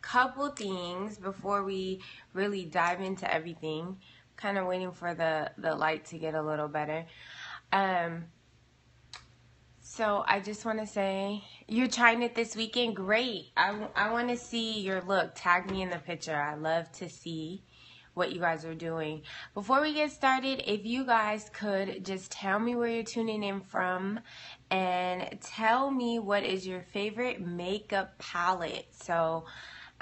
couple things before we really dive into everything. Kind of waiting for the, the light to get a little better. Um, so I just want to say, you're trying it this weekend? Great. I, I want to see your look. Tag me in the picture. I love to see what you guys are doing. Before we get started, if you guys could just tell me where you're tuning in from and tell me what is your favorite makeup palette. So,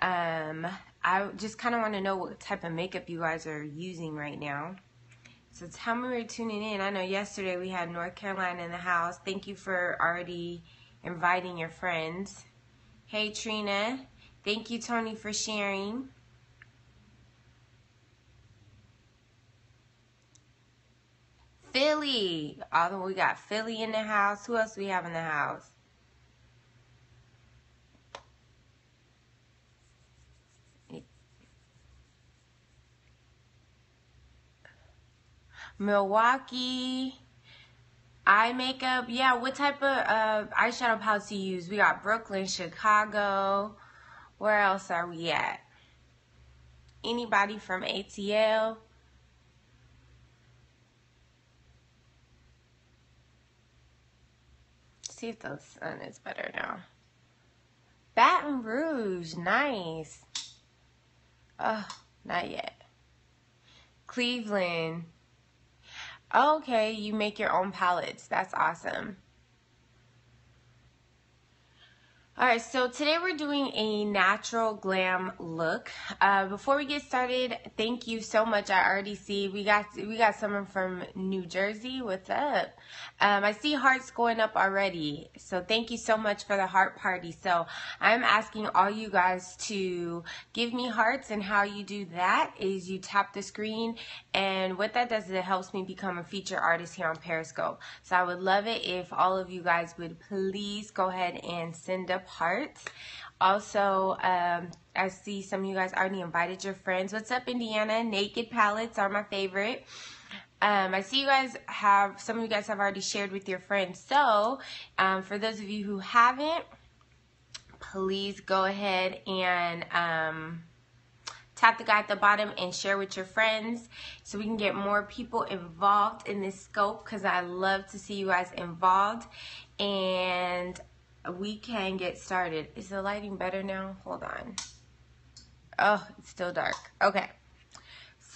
um, I just kind of want to know what type of makeup you guys are using right now. So tell me where you're tuning in. I know yesterday we had North Carolina in the house. Thank you for already inviting your friends. Hey Trina. Thank you Tony for sharing. Philly. Although we got Philly in the house. Who else we have in the house? Milwaukee. Eye makeup. Yeah, what type of uh, eyeshadow palettes do you use? We got Brooklyn, Chicago. Where else are we at? Anybody from ATL? See if the sun is better now. Baton Rouge, nice. Oh, not yet. Cleveland. Okay, you make your own palettes. That's awesome. Alright, so today we're doing a natural glam look. Uh, before we get started, thank you so much. I already see we got we got someone from New Jersey. What's up? Um, I see hearts going up already. So thank you so much for the heart party. So I'm asking all you guys to give me hearts and how you do that is you tap the screen and what that does is it helps me become a feature artist here on Periscope. So I would love it if all of you guys would please go ahead and send up hearts. Also, um, I see some of you guys already invited your friends. What's up, Indiana? Naked palettes are my favorite. Um, I see you guys have, some of you guys have already shared with your friends. So, um, for those of you who haven't, please go ahead and um, tap the guy at the bottom and share with your friends so we can get more people involved in this scope because I love to see you guys involved. And we can get started. Is the lighting better now? Hold on. Oh, it's still dark. Okay.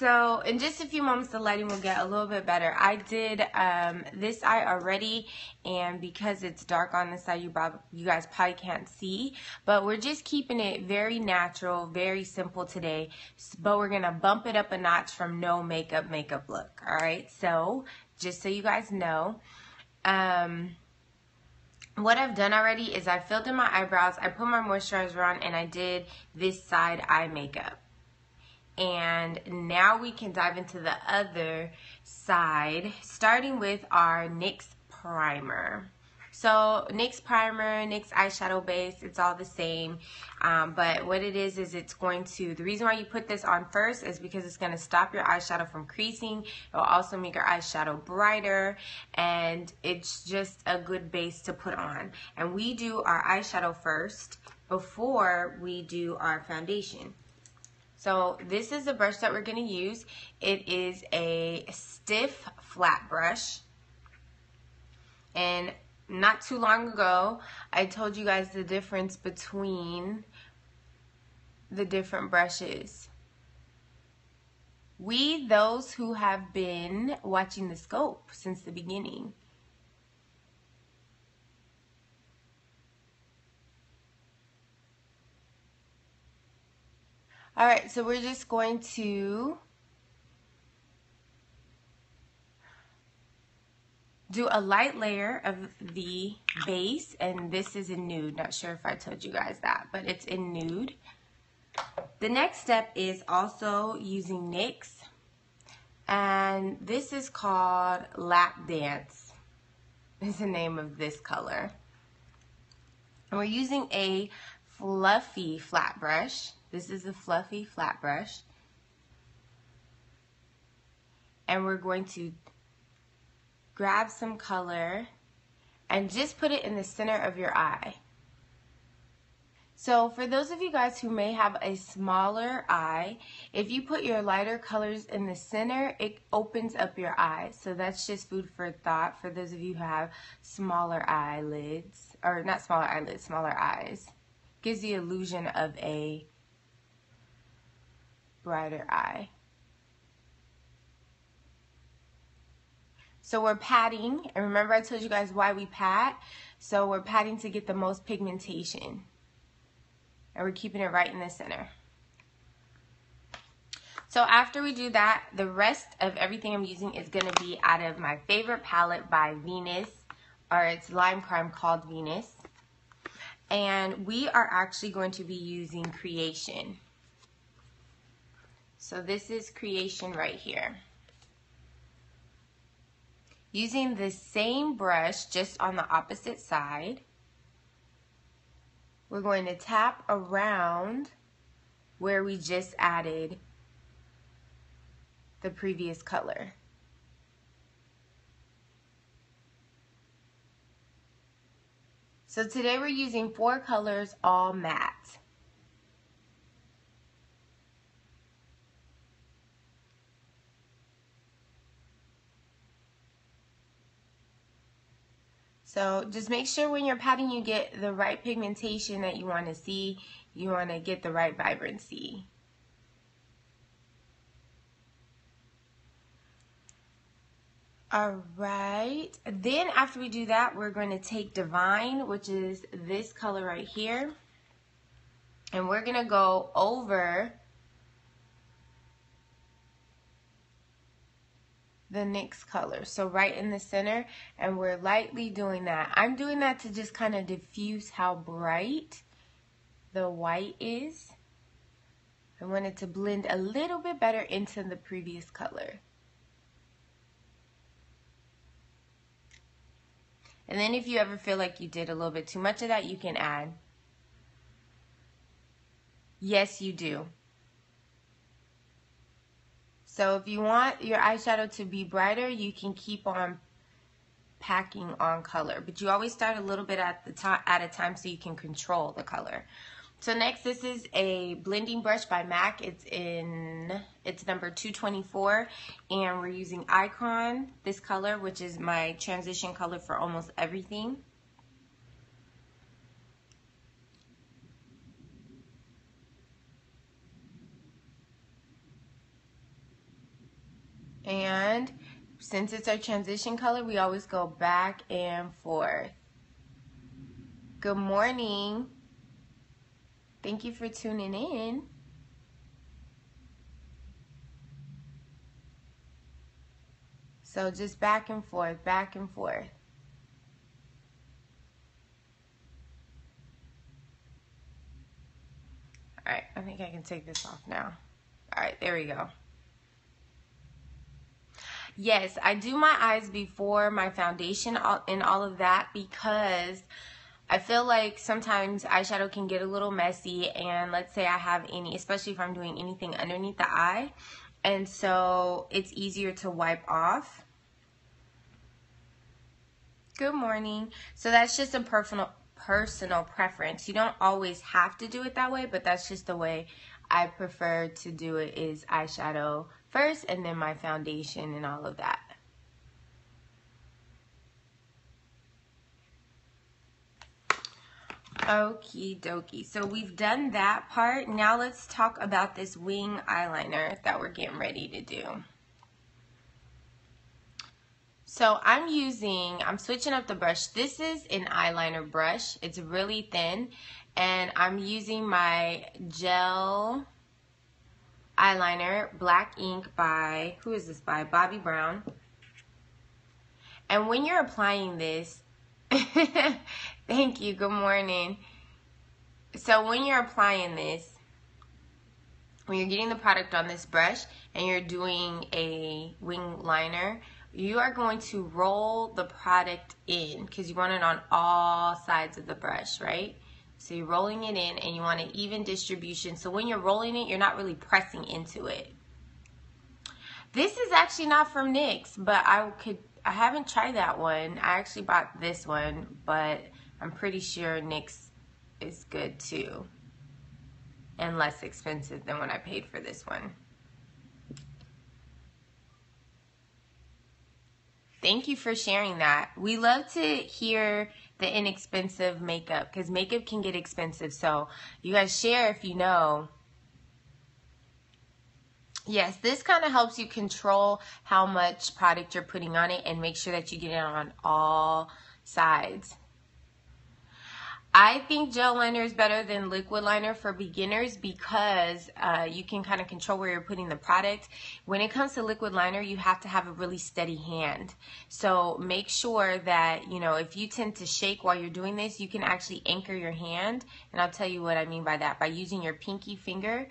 So in just a few moments, the lighting will get a little bit better. I did um, this eye already, and because it's dark on this side, you, you guys probably can't see. But we're just keeping it very natural, very simple today. But we're going to bump it up a notch from no makeup, makeup look. All right, so just so you guys know. Um, what I've done already is I filled in my eyebrows, I put my moisturizer on, and I did this side eye makeup. And now we can dive into the other side, starting with our NYX primer. So NYX primer, NYX eyeshadow base, it's all the same. Um, but what it is, is it's going to, the reason why you put this on first is because it's going to stop your eyeshadow from creasing. It will also make your eyeshadow brighter. And it's just a good base to put on. And we do our eyeshadow first before we do our foundation. So this is the brush that we're going to use. It is a stiff flat brush. And not too long ago, I told you guys the difference between the different brushes. We, those who have been watching the scope since the beginning, All right, so we're just going to do a light layer of the base, and this is in nude. Not sure if I told you guys that, but it's in nude. The next step is also using NYX, and this is called Lap Dance, is the name of this color. And we're using a fluffy flat brush. This is a fluffy flat brush. And we're going to grab some color and just put it in the center of your eye. So for those of you guys who may have a smaller eye, if you put your lighter colors in the center, it opens up your eyes. So that's just food for thought for those of you who have smaller eyelids, or not smaller eyelids, smaller eyes. Gives the illusion of a brighter eye. So we're patting, and remember I told you guys why we pat? So we're patting to get the most pigmentation and we're keeping it right in the center. So after we do that, the rest of everything I'm using is going to be out of my favorite palette by Venus, or it's Lime Crime called Venus. And we are actually going to be using Creation. So this is Creation right here. Using the same brush just on the opposite side we're going to tap around where we just added the previous color. So today we're using four colors all matte. So just make sure when you're patting you get the right pigmentation that you want to see. You want to get the right vibrancy. All right. Then after we do that, we're going to take Divine, which is this color right here. And we're going to go over the next color. So right in the center and we're lightly doing that. I'm doing that to just kind of diffuse how bright the white is. I want it to blend a little bit better into the previous color. And then if you ever feel like you did a little bit too much of that, you can add. Yes, you do. So if you want your eyeshadow to be brighter, you can keep on packing on color. But you always start a little bit at the top at a time so you can control the color. So next, this is a blending brush by MAC. It's in, it's number 224, and we're using Icon, this color, which is my transition color for almost everything. And since it's our transition color, we always go back and forth. Good morning. Thank you for tuning in. So just back and forth, back and forth. All right, I think I can take this off now. All right, there we go. Yes, I do my eyes before my foundation and all of that because I feel like sometimes eyeshadow can get a little messy and let's say I have any, especially if I'm doing anything underneath the eye. And so it's easier to wipe off. Good morning. So that's just a personal personal preference. You don't always have to do it that way, but that's just the way I prefer to do it is eyeshadow first and then my foundation and all of that. Okie dokie. So we've done that part. Now let's talk about this wing eyeliner that we're getting ready to do. So I'm using, I'm switching up the brush. This is an eyeliner brush. It's really thin. And I'm using my gel eyeliner, Black Ink by, who is this by? Bobbi Brown. And when you're applying this, thank you, good morning. So when you're applying this, when you're getting the product on this brush and you're doing a wing liner, you are going to roll the product in because you want it on all sides of the brush, right? So you're rolling it in and you want an even distribution. So when you're rolling it, you're not really pressing into it. This is actually not from NYX, but I could I haven't tried that one. I actually bought this one, but I'm pretty sure NYX is good too. And less expensive than what I paid for this one. Thank you for sharing that. We love to hear the inexpensive makeup because makeup can get expensive. So you guys share if you know. Yes, this kind of helps you control how much product you're putting on it and make sure that you get it on all sides. I think gel liner is better than liquid liner for beginners because uh, you can kind of control where you're putting the product. When it comes to liquid liner, you have to have a really steady hand. So make sure that, you know, if you tend to shake while you're doing this, you can actually anchor your hand. And I'll tell you what I mean by that. By using your pinky finger,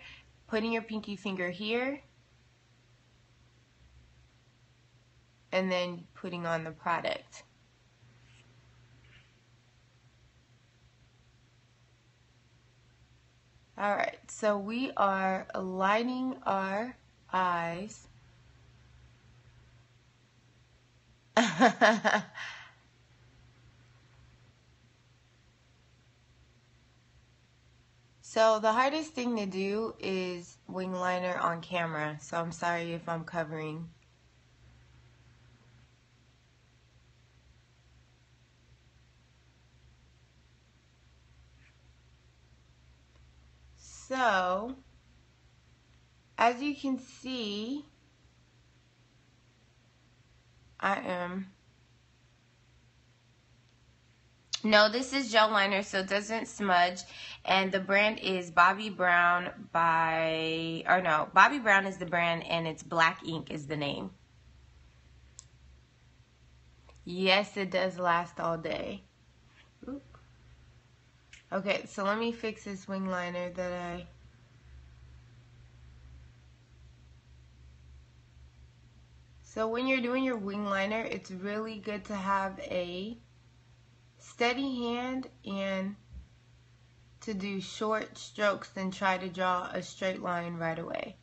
putting your pinky finger here, and then putting on the product. All right, so we are aligning our eyes. so the hardest thing to do is wing liner on camera. So I'm sorry if I'm covering So, as you can see, I am no, this is gel liner, so it doesn't smudge. And the brand is Bobbi Brown by, or no, Bobbi Brown is the brand and it's Black Ink is the name. Yes, it does last all day. Okay, so let me fix this wing liner that I... So when you're doing your wing liner, it's really good to have a steady hand and to do short strokes than try to draw a straight line right away.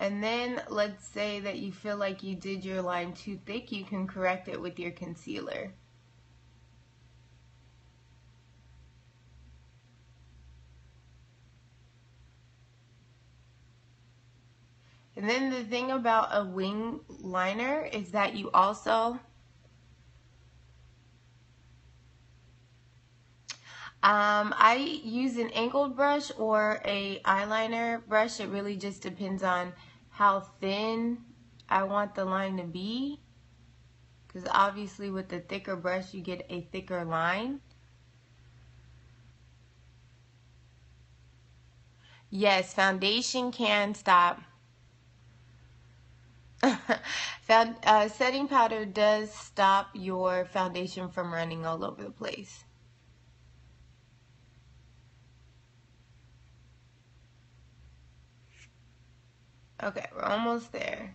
And then let's say that you feel like you did your line too thick, you can correct it with your concealer. And then the thing about a wing liner is that you also Um, I use an angled brush or a eyeliner brush. It really just depends on how thin I want the line to be. Because obviously with the thicker brush, you get a thicker line. Yes, foundation can stop. Found, uh, setting powder does stop your foundation from running all over the place. Okay, we're almost there.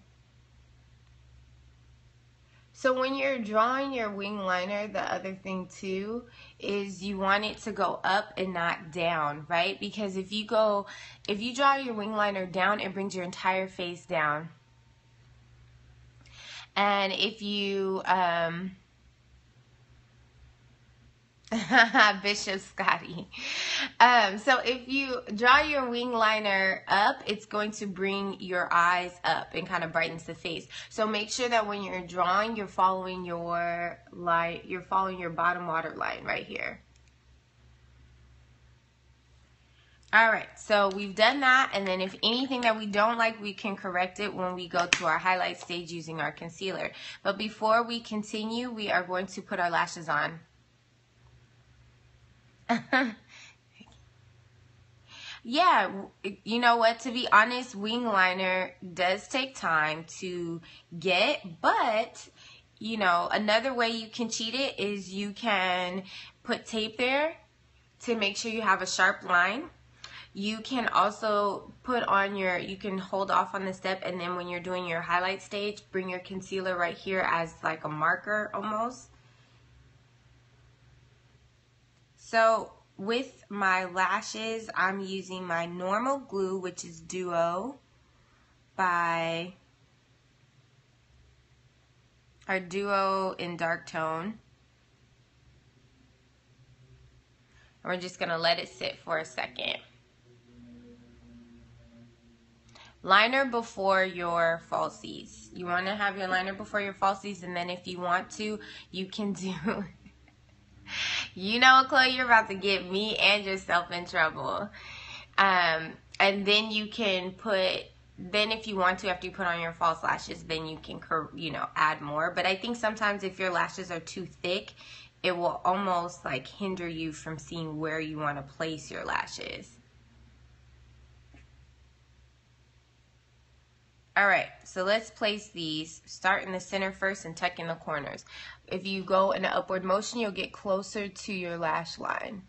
So when you're drawing your wing liner, the other thing too is you want it to go up and not down, right? Because if you go, if you draw your wing liner down, it brings your entire face down. And if you, um, Bishop Scotty. Um, so if you draw your wing liner up, it's going to bring your eyes up and kind of brightens the face. So make sure that when you're drawing, you're following your line, you're following your bottom water line right here. All right, so we've done that, and then if anything that we don't like, we can correct it when we go to our highlight stage using our concealer. But before we continue, we are going to put our lashes on. Yeah, you know what? To be honest, wing liner does take time to get, but you know, another way you can cheat it is you can put tape there to make sure you have a sharp line. You can also put on your, you can hold off on the step and then when you're doing your highlight stage, bring your concealer right here as like a marker almost. So with my lashes, I'm using my normal glue, which is Duo by our duo in dark tone. And we're just going to let it sit for a second. Liner before your falsies. You want to have your liner before your falsies and then if you want to, you can do... you know, Chloe, you're about to get me and yourself in trouble. Um, and then you can put then if you want to after you put on your false lashes then you can you know add more but i think sometimes if your lashes are too thick it will almost like hinder you from seeing where you want to place your lashes all right so let's place these start in the center first and tuck in the corners. If you go in an upward motion you'll get closer to your lash line.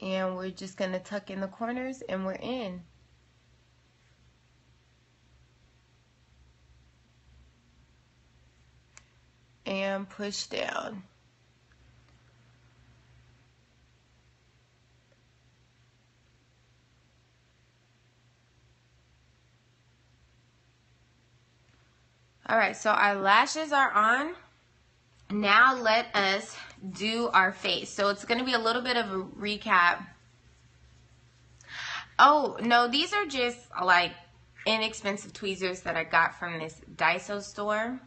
And we're just to tuck in the corners and we're in. And push down. All right, so our lashes are on. Now let us do our face. So it's going to be a little bit of a recap. Oh, no, these are just like inexpensive tweezers that I got from this Daiso store.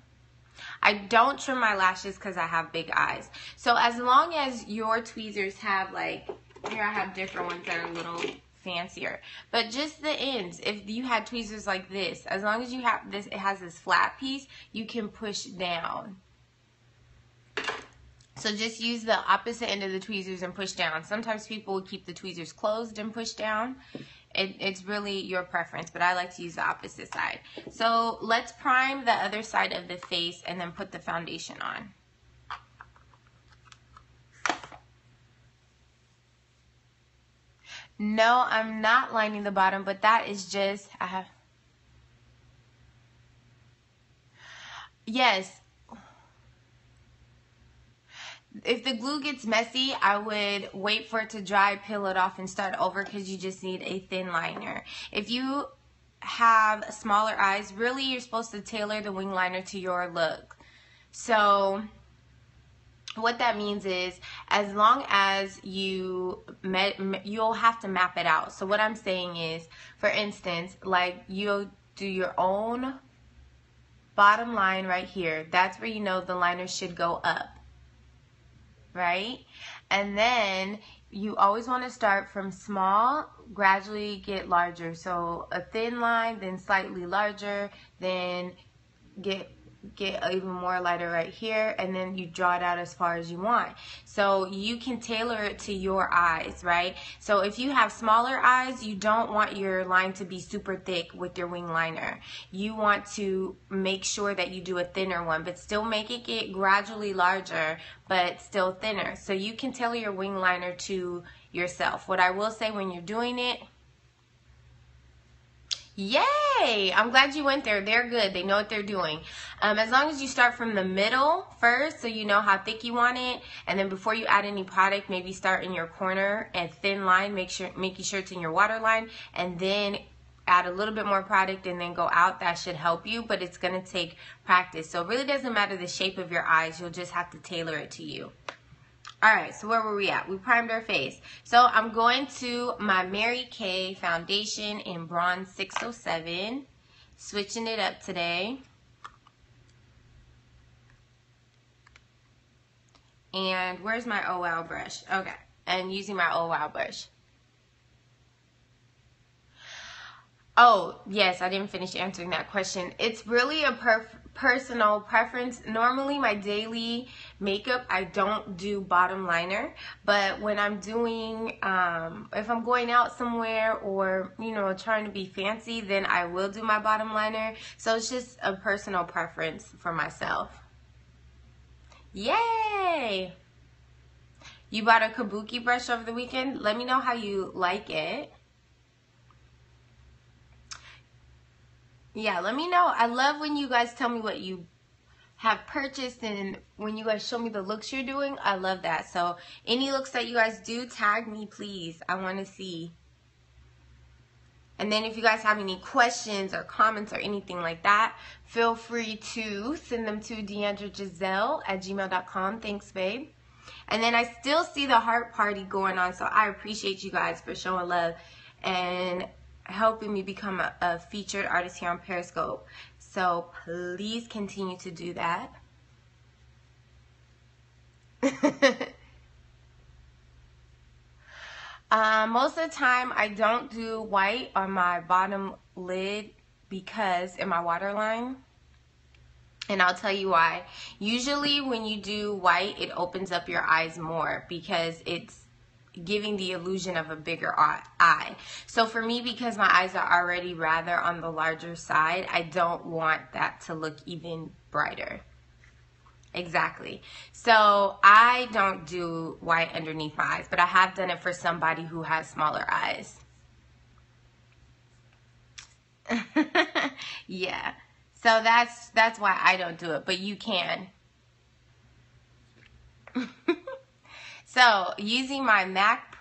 I don't trim my lashes because I have big eyes. So as long as your tweezers have like, here I have different ones that are little fancier. But just the ends, if you had tweezers like this, as long as you have this, it has this flat piece, you can push down. So just use the opposite end of the tweezers and push down. Sometimes people will keep the tweezers closed and push down. It, it's really your preference, but I like to use the opposite side. So let's prime the other side of the face and then put the foundation on. No, I'm not lining the bottom, but that is just, I have, yes, if the glue gets messy, I would wait for it to dry, peel it off, and start over because you just need a thin liner. If you have smaller eyes, really you're supposed to tailor the wing liner to your look. So what that means is as long as you met, you'll have to map it out. So what I'm saying is, for instance, like you'll do your own bottom line right here. That's where you know the liner should go up right? And then you always want to start from small, gradually get larger. So a thin line, then slightly larger, then get get even more lighter right here and then you draw it out as far as you want. So you can tailor it to your eyes right? So if you have smaller eyes you don't want your line to be super thick with your wing liner. You want to make sure that you do a thinner one but still make it get gradually larger but still thinner. So you can tailor your wing liner to yourself. What I will say when you're doing it Yay! I'm glad you went there. They're good. They know what they're doing. Um, as long as you start from the middle first, so you know how thick you want it, and then before you add any product, maybe start in your corner and thin line, make sure making sure it's in your water line, and then add a little bit more product and then go out. That should help you, but it's gonna take practice. So it really doesn't matter the shape of your eyes. You'll just have to tailor it to you. All right, so where were we at? We primed our face. So I'm going to my Mary Kay foundation in Bronze 607. Switching it up today. And where's my Wow brush? Okay, and using my Wow brush. Oh, yes, I didn't finish answering that question. It's really a per personal preference. Normally, my daily makeup, I don't do bottom liner, but when I'm doing, um, if I'm going out somewhere or, you know, trying to be fancy, then I will do my bottom liner. So it's just a personal preference for myself. Yay! You bought a kabuki brush over the weekend? Let me know how you like it. Yeah, let me know. I love when you guys tell me what you have purchased and when you guys show me the looks you're doing. I love that. So any looks that you guys do, tag me, please. I want to see. And then if you guys have any questions or comments or anything like that, feel free to send them to Deandra Giselle at gmail.com. Thanks, babe. And then I still see the heart party going on, so I appreciate you guys for showing love and helping me become a, a featured artist here on Periscope. So please continue to do that. Um, most of the time, I don't do white on my bottom lid because in my waterline. And I'll tell you why. Usually when you do white, it opens up your eyes more because it's giving the illusion of a bigger eye. So for me, because my eyes are already rather on the larger side, I don't want that to look even brighter. Exactly. So I don't do white underneath my eyes, but I have done it for somebody who has smaller eyes. yeah. So that's that's why I don't do it, but you can. so using my MAC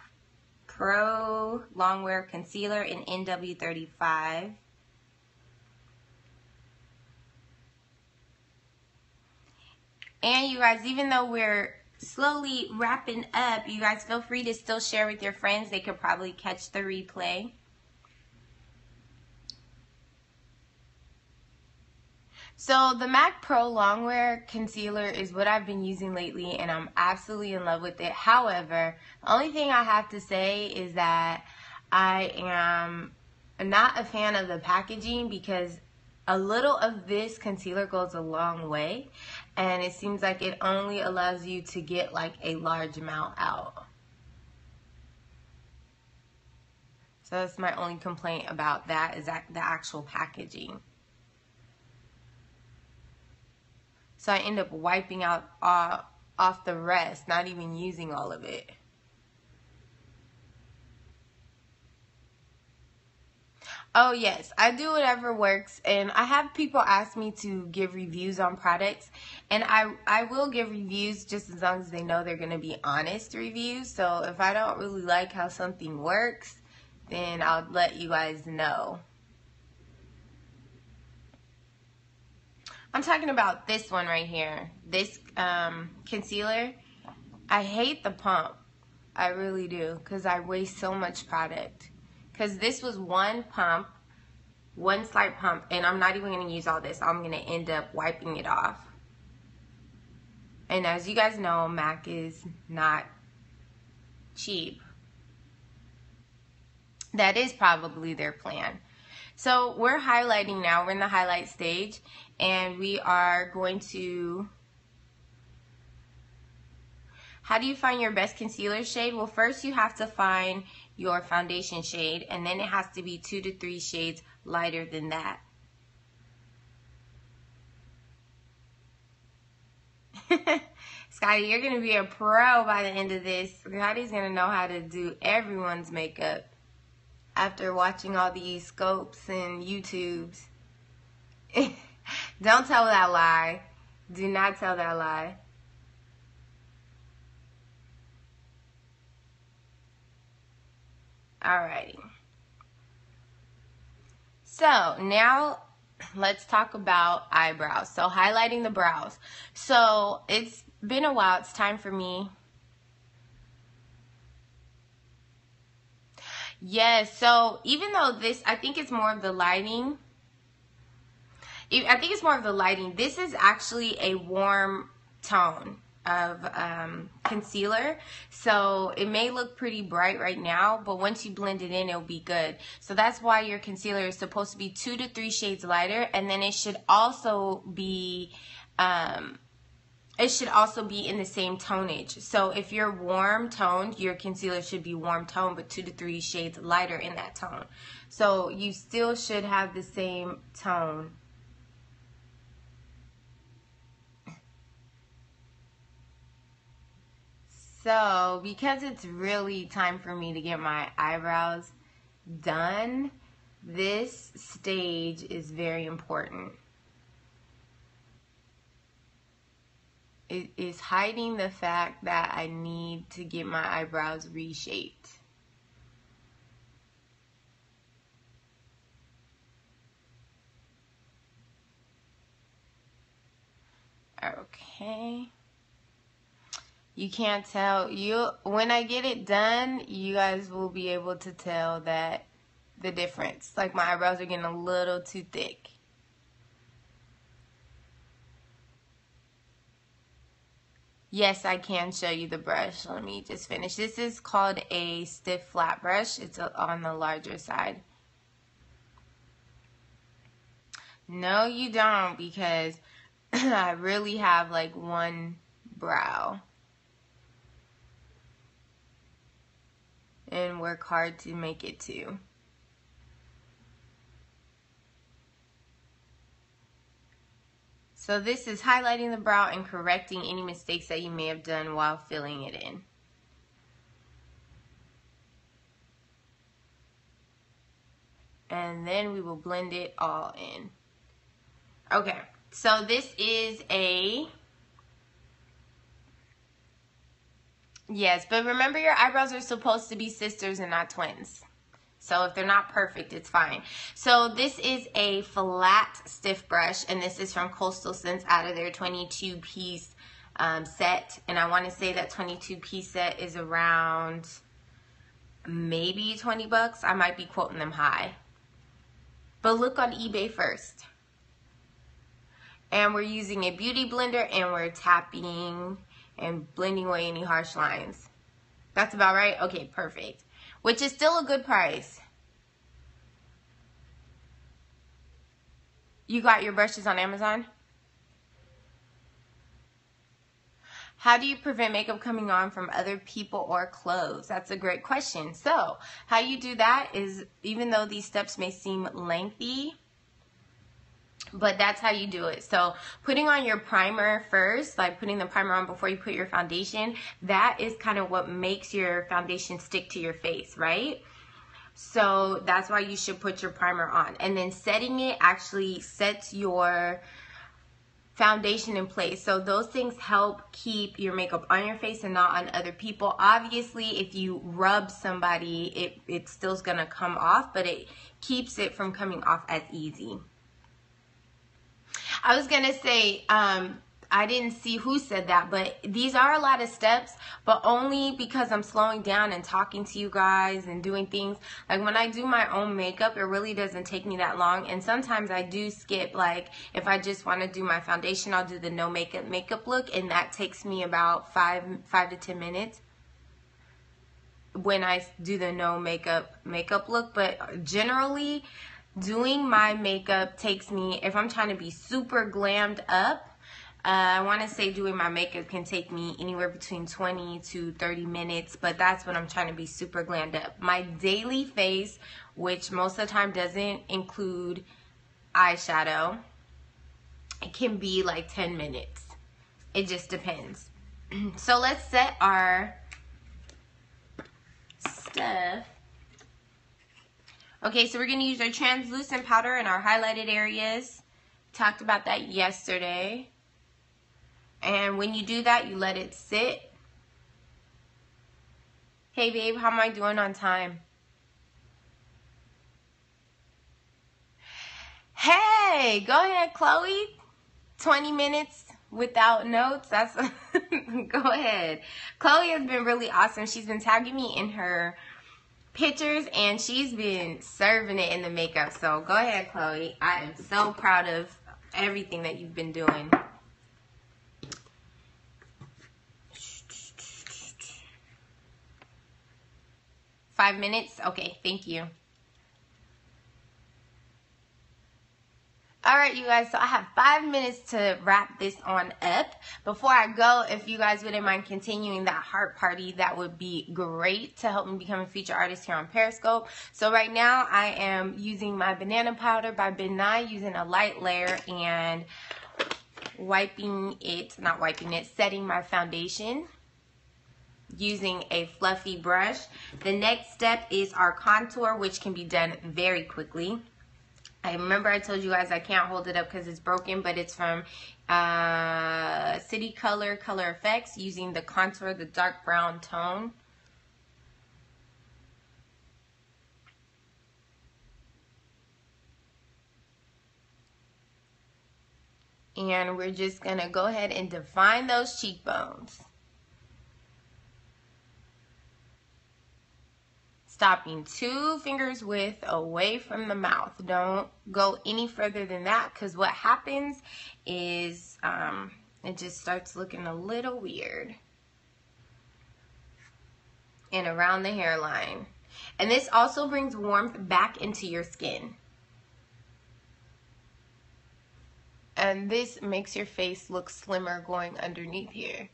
Pro Longwear Concealer in NW35 And you guys, even though we're slowly wrapping up, you guys feel free to still share with your friends. They could probably catch the replay. So the MAC Pro Longwear Concealer is what I've been using lately and I'm absolutely in love with it. However, the only thing I have to say is that I am not a fan of the packaging because a little of this concealer goes a long way and it seems like it only allows you to get like a large amount out. So that's my only complaint about that is that the actual packaging. So I end up wiping out uh, off the rest, not even using all of it. Oh yes, I do whatever works and I have people ask me to give reviews on products and I I will give reviews just as long as they know they're going to be honest reviews. So if I don't really like how something works, then I'll let you guys know. I'm talking about this one right here. This um, concealer. I hate the pump. I really do because I waste so much product because this was one pump, one slight pump, and I'm not even going to use all this. I'm going to end up wiping it off. And as you guys know, MAC is not cheap. That is probably their plan. So we're highlighting now. We're in the highlight stage, and we are going to how do you find your best concealer shade? Well, first you have to find your foundation shade and then it has to be two to three shades lighter than that. Scotty, you're going to be a pro by the end of this. Scotty's going to know how to do everyone's makeup after watching all these scopes and YouTubes. Don't tell that lie. Do not tell that lie. Alrighty. So now let's talk about eyebrows. So highlighting the brows. So it's been a while. It's time for me. Yes. So even though this, I think it's more of the lighting. I think it's more of the lighting. This is actually a warm tone of um, concealer. So it may look pretty bright right now, but once you blend it in, it'll be good. So that's why your concealer is supposed to be two to three shades lighter. And then it should also be, um, it should also be in the same tonage. So if you're warm toned, your concealer should be warm toned, but two to three shades lighter in that tone. So you still should have the same tone So, because it's really time for me to get my eyebrows done, this stage is very important. It is hiding the fact that I need to get my eyebrows reshaped. Okay. You can't tell. You when I get it done, you guys will be able to tell that the difference. Like my eyebrows are getting a little too thick. Yes, I can show you the brush. Let me just finish. This is called a stiff flat brush. It's on the larger side. No, you don't because I really have like one brow. And work hard to make it too. So this is highlighting the brow and correcting any mistakes that you may have done while filling it in. And then we will blend it all in. Okay, so this is a... Yes, but remember your eyebrows are supposed to be sisters and not twins. So if they're not perfect, it's fine. So this is a flat stiff brush, and this is from Coastal Scents out of their 22 piece um, set. And I want to say that 22 piece set is around maybe 20 bucks. I might be quoting them high. But look on eBay first. And we're using a beauty blender and we're tapping and blending away any harsh lines. That's about right? Okay, perfect which is still a good price. You got your brushes on Amazon? How do you prevent makeup coming on from other people or clothes? That's a great question. So, how you do that is even though these steps may seem lengthy, but that's how you do it. So putting on your primer first, like putting the primer on before you put your foundation, that is kind of what makes your foundation stick to your face, right? So that's why you should put your primer on. And then setting it actually sets your foundation in place. So those things help keep your makeup on your face and not on other people. Obviously, if you rub somebody, it, it still's gonna come off, but it keeps it from coming off as easy. I was gonna say, um, I didn't see who said that, but these are a lot of steps, but only because I'm slowing down and talking to you guys and doing things. Like when I do my own makeup, it really doesn't take me that long. And sometimes I do skip, like if I just want to do my foundation, I'll do the no makeup makeup look, and that takes me about five, five to 10 minutes when I do the no makeup makeup look. But generally, doing my makeup takes me, if I'm trying to be super glammed up, uh, I want to say doing my makeup can take me anywhere between 20 to 30 minutes, but that's when I'm trying to be super glammed up. My daily face, which most of the time doesn't include eyeshadow, it can be like 10 minutes. It just depends. so let's set our stuff Okay, so we're going to use our translucent powder in our highlighted areas. Talked about that yesterday. And when you do that, you let it sit. Hey, babe, how am I doing on time? Hey, go ahead, Chloe. 20 minutes without notes. That's go ahead. Chloe has been really awesome. She's been tagging me in her pictures and she's been serving it in the makeup. So go ahead, Chloe. I am so proud of everything that you've been doing. Five minutes? Okay, thank you. All right, you guys, so I have five minutes to wrap this on up. Before I go, if you guys wouldn't mind continuing that heart party, that would be great to help me become a feature artist here on Periscope. So right now, I am using my banana powder by Ben Nye, using a light layer and wiping it, not wiping it, setting my foundation using a fluffy brush. The next step is our contour, which can be done very quickly. I remember I told you guys I can't hold it up because it's broken, but it's from uh, City Color Color Effects using the contour, the dark brown tone. And we're just going to go ahead and define those cheekbones. Stopping two fingers width away from the mouth. Don't go any further than that because what happens is um, it just starts looking a little weird. And around the hairline. And this also brings warmth back into your skin. And this makes your face look slimmer going underneath here.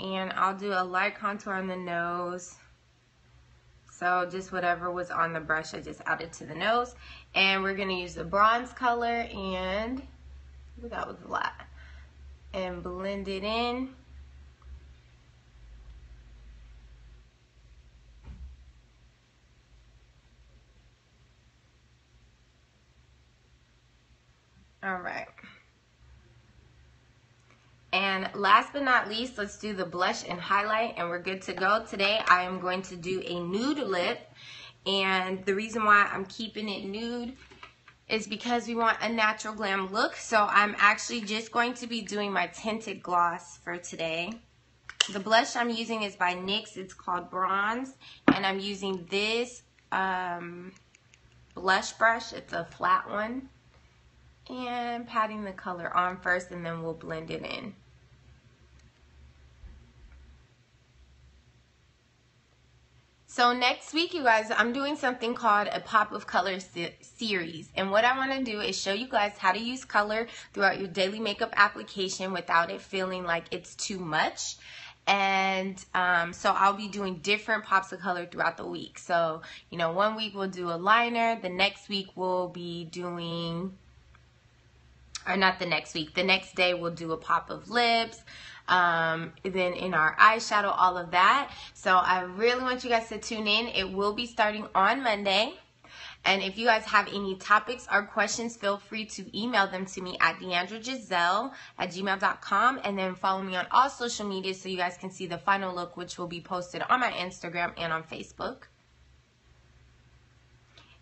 And I'll do a light contour on the nose. So just whatever was on the brush, I just added to the nose. And we're to use the bronze color and, that was a lot, and blend it in. All right. And last but not least, let's do the blush and highlight and we're good to go. Today I am going to do a nude lip and the reason why I'm keeping it nude is because we want a natural glam look. So I'm actually just going to be doing my tinted gloss for today. The blush I'm using is by NYX. It's called Bronze. And I'm using this um, blush brush. It's a flat one and patting the color on first and then we'll blend it in. So next week, you guys, I'm doing something called a Pop of Color se series. And what I want to do is show you guys how to use color throughout your daily makeup application without it feeling like it's too much. And um, so I'll be doing different pops of color throughout the week. So, you know, one week we'll do a liner. The next week we'll be doing or not the next week. The next day we'll do a pop of lips. Um, then in our eyeshadow, all of that. So I really want you guys to tune in. It will be starting on Monday. And if you guys have any topics or questions, feel free to email them to me at deandragiselle at gmail.com and then follow me on all social media so you guys can see the final look, which will be posted on my Instagram and on Facebook.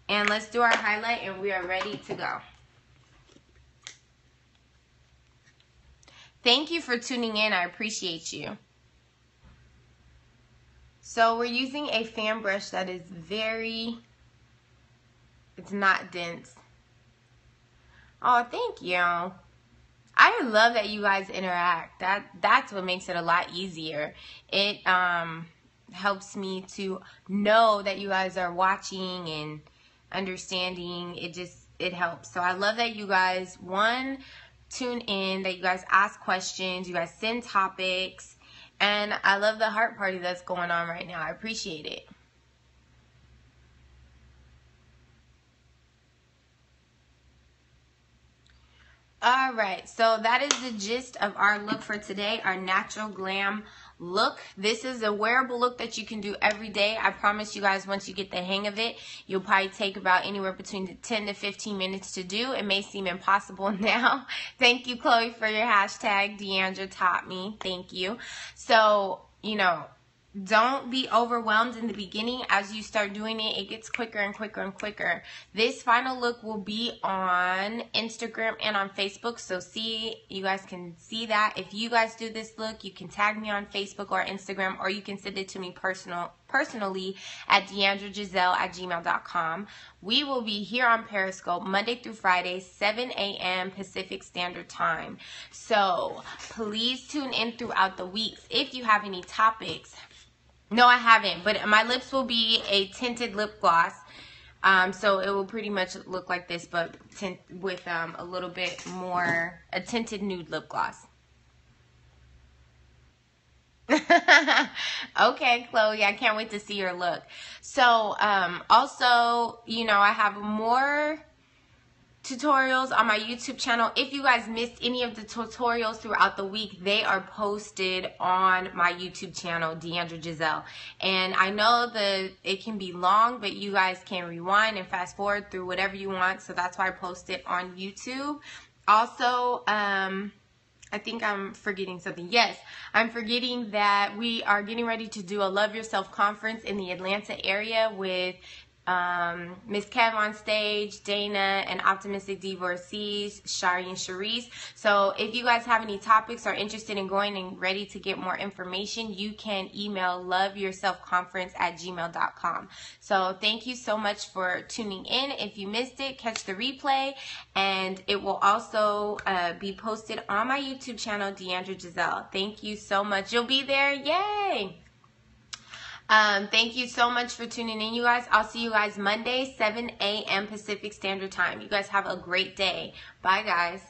And let's do our highlight and we are ready to go. Thank you for tuning in. I appreciate you. So we're using a fan brush that is very, it's not dense. Oh, thank you. I love that you guys interact. That That's what makes it a lot easier. It um, helps me to know that you guys are watching and understanding. It just, it helps. So I love that you guys, one, tune in, that you guys ask questions, you guys send topics, and I love the heart party that's going on right now. I appreciate it. All right, so that is the gist of our look for today, our natural glam look. This is a wearable look that you can do every day. I promise you guys once you get the hang of it, you'll probably take about anywhere between 10 to 15 minutes to do. It may seem impossible now. Thank you, Chloe, for your hashtag. DeAndra taught me. Thank you. So, you know, don't be overwhelmed in the beginning. As you start doing it it gets quicker and quicker and quicker. This final look will be on instagram and on facebook so see you guys can see that. If you guys do this look you can tag me on facebook or instagram or you can send it to me personal personally at deandragiselle at gmail.com we will be here on periscope monday through friday 7 a.m pacific standard time. So please tune in throughout the weeks. If you have any topics no, I haven't, but my lips will be a tinted lip gloss. Um, so it will pretty much look like this, but tint with um, a little bit more, a tinted nude lip gloss. okay, Chloe, I can't wait to see your look. So, um, also, you know, I have more tutorials on my YouTube channel. If you guys missed any of the tutorials throughout the week, they are posted on my YouTube channel, DeAndra Giselle. And I know that it can be long, but you guys can rewind and fast forward through whatever you want. So that's why I post it on YouTube. Also, um, I think I'm forgetting something. Yes, I'm forgetting that we are getting ready to do a Love Yourself conference in the Atlanta area with um, Miss Kev on stage, Dana, and Optimistic Divorcees, Shari and Sharice. So if you guys have any topics or interested in going and ready to get more information, you can email loveyourselfconference at gmail.com. So thank you so much for tuning in. If you missed it, catch the replay, and it will also uh, be posted on my YouTube channel, DeAndra Giselle. Thank you so much. You'll be there. Yay! Um, thank you so much for tuning in, you guys. I'll see you guys Monday, 7 a.m. Pacific Standard Time. You guys have a great day. Bye, guys.